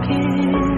broken.